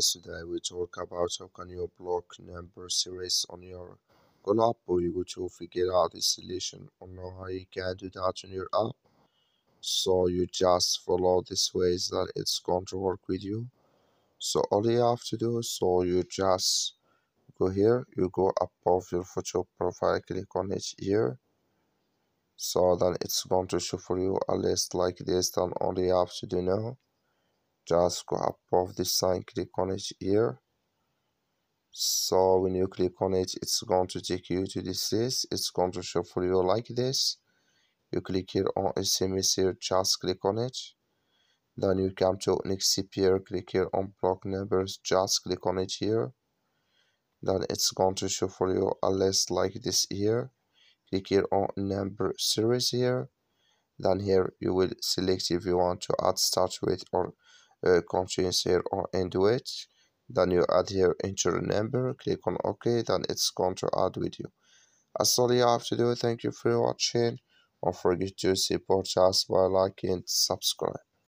Today we talk about how can you block number series on your CallApp app or you go to figure out the solution on how you can do that on your app. So you just follow this ways that it's going to work with you. So all you have to do so you just go here you go above your photo profile click on it here so then it's going to show for you a list like this then all you have to do now just go above this sign click on it here. So when you click on it it's going to take you to this list. It's going to show for you like this. You click here on sms here just click on it. Then you come to next here click here on block numbers just click on it here. Then it's going to show for you a list like this here. Click here on number series here. Then here you will select if you want to add start with or uh, here or end with then you add here enter number click on ok then it's going to add with you. That's all you have to do. Thank you for watching. Don't forget to support us by liking and subscribe